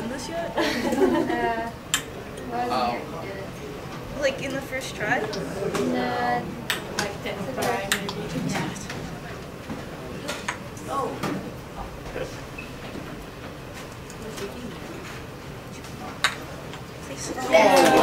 done this yet? Uh, well, Um. Like in the first try? Uh, Like tenth try maybe. yeah. Oh. Yeah.